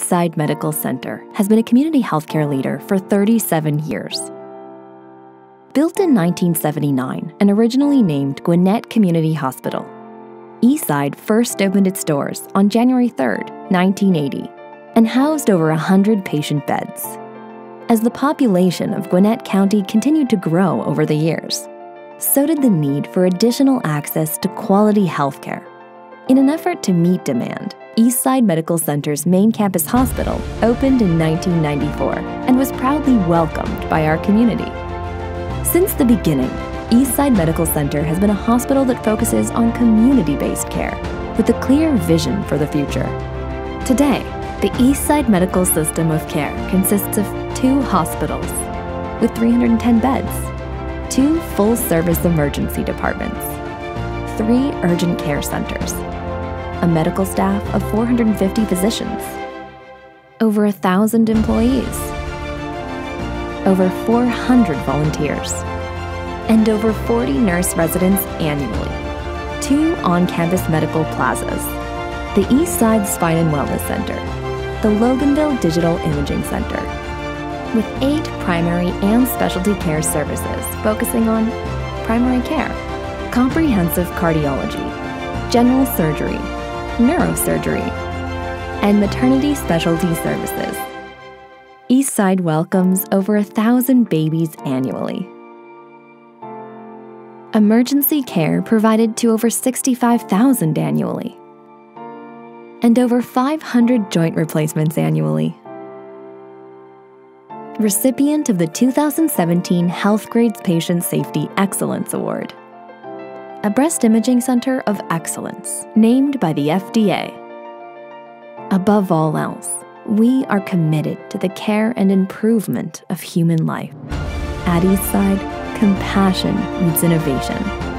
Eastside Medical Center has been a community healthcare leader for 37 years. Built in 1979 and originally named Gwinnett Community Hospital, Eastside first opened its doors on January 3, 1980, and housed over 100 patient beds. As the population of Gwinnett County continued to grow over the years, so did the need for additional access to quality healthcare. In an effort to meet demand, Eastside Medical Center's main campus hospital opened in 1994 and was proudly welcomed by our community. Since the beginning, Eastside Medical Center has been a hospital that focuses on community based care with a clear vision for the future. Today, the Eastside Medical System of Care consists of two hospitals with 310 beds, two full service emergency departments, three urgent care centers, a medical staff of 450 physicians, over a thousand employees, over 400 volunteers, and over 40 nurse residents annually. Two on campus medical plazas the Eastside Spine and Wellness Center, the Loganville Digital Imaging Center, with eight primary and specialty care services focusing on primary care, comprehensive cardiology, general surgery, neurosurgery, and maternity specialty services. Eastside welcomes over a thousand babies annually. Emergency care provided to over 65,000 annually. And over 500 joint replacements annually. Recipient of the 2017 Healthgrades Patient Safety Excellence Award a breast imaging center of excellence named by the FDA. Above all else, we are committed to the care and improvement of human life. At Eastside, compassion meets innovation